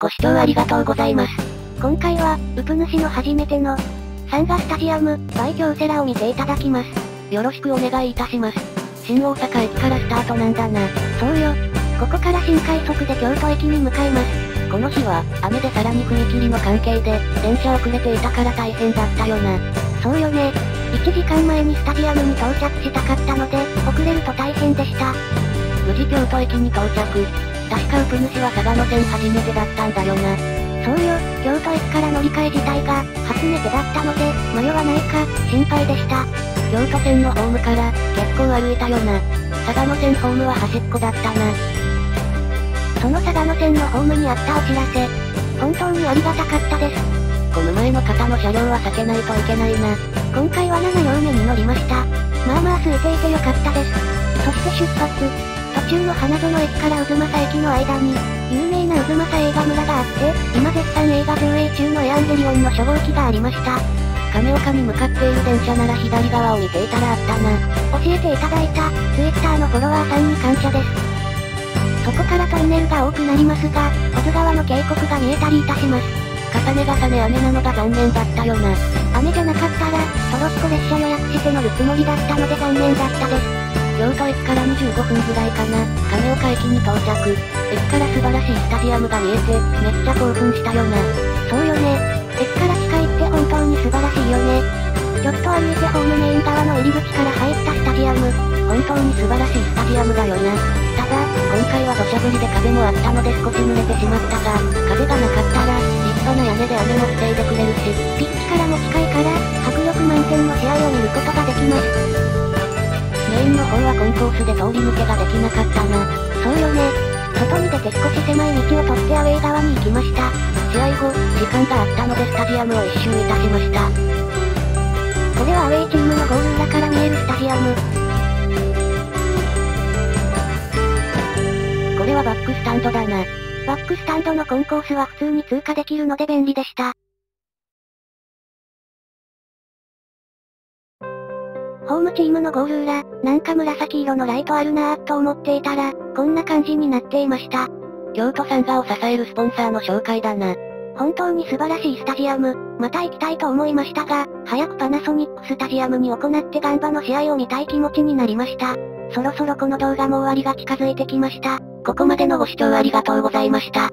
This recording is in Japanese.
ご視聴ありがとうございます。今回は、ウプ主の初めての、サンガスタジアム、バイ京セラを見ていただきます。よろしくお願いいたします。新大阪駅からスタートなんだな。そうよ。ここから新快速で京都駅に向かいます。この日は、雨でさらに踏切の関係で、電車遅れていたから大変だったよな。そうよね。1時間前にスタジアムに到着したかったので、遅れると大変でした。無事京都駅に到着。確かウプ主は佐賀の線初めてだったんだよな。そうよ、京都駅から乗り換え自体が、初めてだったので、迷わないか、心配でした。京都線のホームから、結構歩いたよな。佐賀の線ホームは端っこだったな。その佐賀の線のホームにあったお知らせ。本当にありがたかったです。この前の方の車両は避けないといけないな。今回は7両目に乗りました。まあまあ空いていてよかったです。そして出発。途中の花園駅から渦政駅の間に、有名な渦政映画村があって、今絶賛映画上映中のエアンゲリオンの初号機がありました。亀岡に向かっている電車なら左側を見ていたらあったな。教えていただいた、Twitter のフォロワーさんに感謝です。そこからトンネルが多くなりますが、保津川の渓谷が見えたりいたします。重ね重ね雨なのが残念だったよな。雨じゃなかったら、トロッコ列車予約して乗るつもりだったので残念だったです。京都駅から25分ぐらいかな、亀岡駅に到着。駅から素晴らしいスタジアムが見えて、めっちゃ興奮したよな。そうよね。駅から近いって本当に素晴らしいよね。ちょっと歩いてホームメイン側の入り口から入ったスタジアム。本当に素晴らしいスタジアムだよな。ただ、今回は土砂降りで風もあったので少し濡れてしまったが、風がなかったら、立派な屋根で雨も防いでくれるし、ピッチからも近いから、迫力満点の試合を見ることができます。メインの方はコンコースで通り抜けができなかったな。そうよね。外に出て少し狭い道を取ってアウェー側に行きました。試合後、時間があったのでスタジアムを一周いたしました。これはアウェーチームのゴール裏から見えるスタジアム。これはバックスタンドだな。バックスタンドのコンコースは普通に通過できるので便利でした。ホームチームのゴール裏、なんか紫色のライトあるなーと思っていたら、こんな感じになっていました。京都サンガを支えるスポンサーの紹介だな。本当に素晴らしいスタジアム、また行きたいと思いましたが、早くパナソニックスタジアムに行ってガンバの試合を見たい気持ちになりました。そろそろこの動画も終わりが近づいてきました。ここまでのご視聴ありがとうございました。